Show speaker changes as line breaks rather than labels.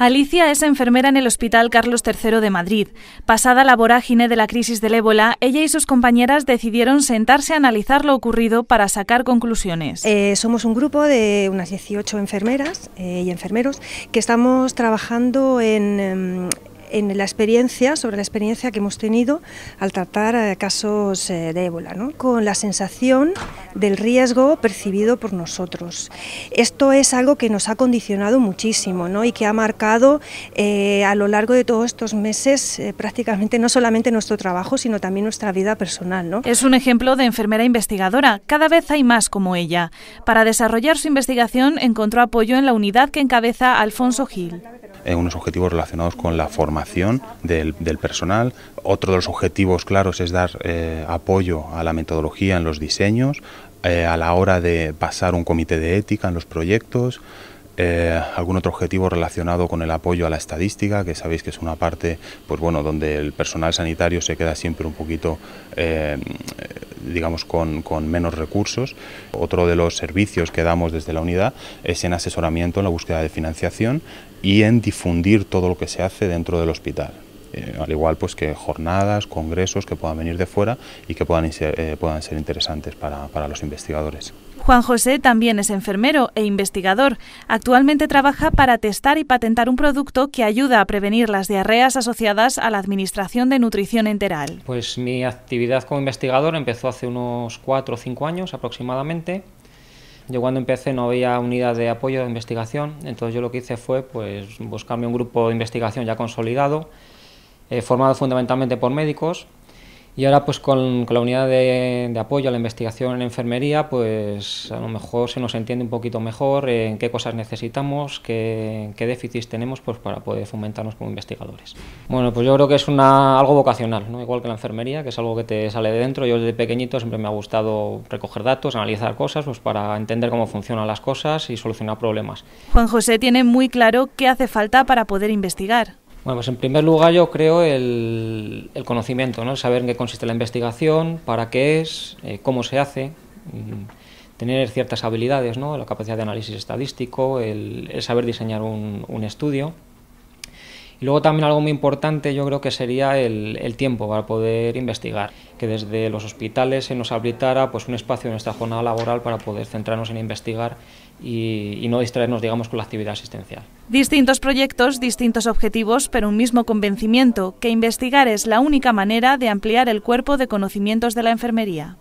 Alicia es enfermera en el Hospital Carlos III de Madrid. Pasada la vorágine de la crisis del ébola, ella y sus compañeras decidieron sentarse a analizar lo ocurrido para sacar conclusiones.
Eh, somos un grupo de unas 18 enfermeras eh, y enfermeros que estamos trabajando en, em, en la experiencia, sobre la experiencia que hemos tenido al tratar eh, casos eh, de ébola, ¿no? con la sensación del riesgo percibido por nosotros. Esto es algo que nos ha condicionado muchísimo ¿no? y que ha marcado eh, a lo largo de todos estos meses prácticamente no solamente nuestro trabajo, sino también nuestra vida personal. ¿no?
Es un ejemplo de enfermera investigadora, cada vez hay más como ella. Para desarrollar su investigación encontró apoyo en la unidad que encabeza Alfonso Gil
en unos objetivos relacionados con la formación del, personal. Otro de los objetivos claros es dar eh, apoyo a la metodología en los diseños, eh, a la hora de pasar un comité de ética en los proyectos, eh, algún otro objetivo relacionado con el apoyo a la estadística, que sabéis que es una parte, pues bueno, donde el personal sanitario se queda siempre un poquito, eh, digamos, con, con, menos recursos. Otro de los servicios que damos desde la unidad es en asesoramiento en la búsqueda de financiación y en difundir todo lo que se hace dentro del hospital. Eh, al igual pues que jornadas, congresos que puedan venir de fuera y que puedan, ser, puedan ser interesantes para, para los investigadores.
Juan José también es enfermero e investigador. Actualmente trabaja para testar y patentar un producto que ayuda a prevenir las diarreas asociadas a la Administración de Nutrición Enteral.
Pues mi actividad como investigador empezó hace unos cuatro o cinco años aproximadamente. Yo cuando empecé no había unidad de apoyo de investigación, entonces yo lo que hice fue pues, buscarme un grupo de investigación ya consolidado, eh, formado fundamentalmente por médicos, y ahora pues con, la unidad de, apoyo a la investigación en enfermería, pues a lo mejor se nos entiende un poquito mejor en qué cosas necesitamos, qué, qué déficits tenemos pues para poder fomentarnos como investigadores. Bueno, pues yo creo que es una, algo vocacional, ¿no? igual que la enfermería, que es algo que te sale de dentro. Yo desde pequeñito siempre me ha gustado recoger datos, analizar cosas, pues para entender cómo funcionan las cosas y solucionar problemas.
Juan José tiene muy claro qué hace falta para poder investigar.
Bueno, pues en primer lugar yo creo el, conocimiento, ¿no? saber en qué consiste la investigación, para qué es, eh, cómo se hace, mm, tener ciertas habilidades, ¿no? la capacidad de análisis estadístico, el, saber diseñar un, estudio. Y luego también algo muy importante yo creo que sería el, tiempo para poder investigar, que desde los hospitales se nos habilitara pues, un espacio en nuestra jornada laboral para poder centrarnos en investigar y, no distraernos, digamos, con la actividad asistencial.
Distintos proyectos, distintos objetivos, pero un mismo convencimiento, que investigar es la única manera de ampliar el cuerpo de conocimientos de la enfermería.